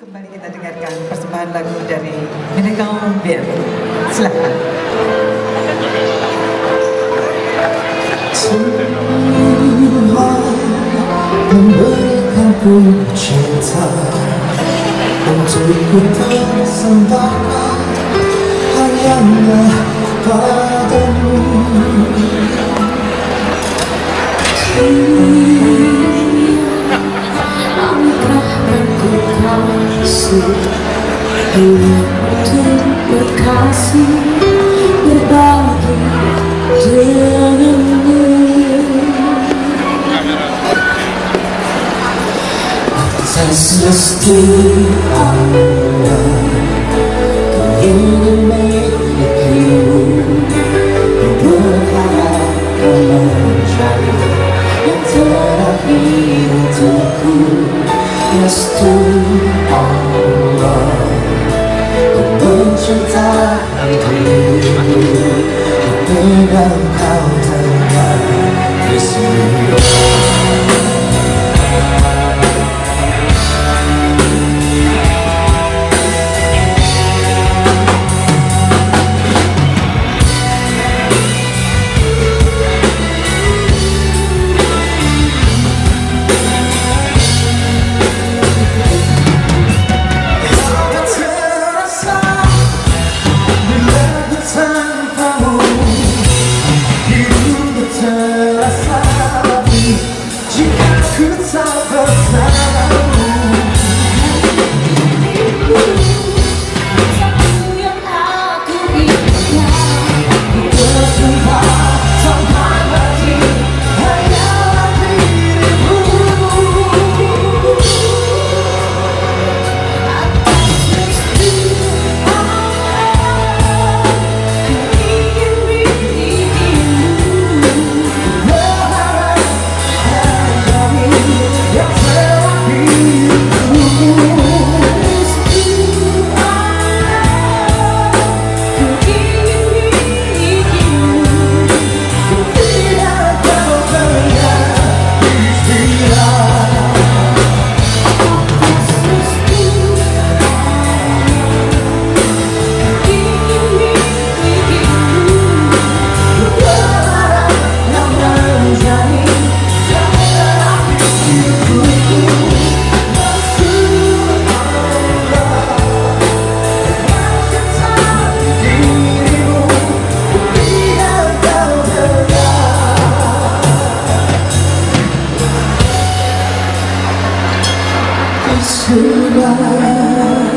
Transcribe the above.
Kembali kita dengarkan persembahan lagu dari Miracle Beer. Silahkan. memberikan ku cinta Untukku tersembahkan hanyalah padamu Angkatkan kasih. Untuk berkasih Berbagi denganmu Semesti Allah Ku ingin memilikimu Ku berharap kau menjadi Yang terakhir untukku Restu Allah Ku mencintai dirimu goodbye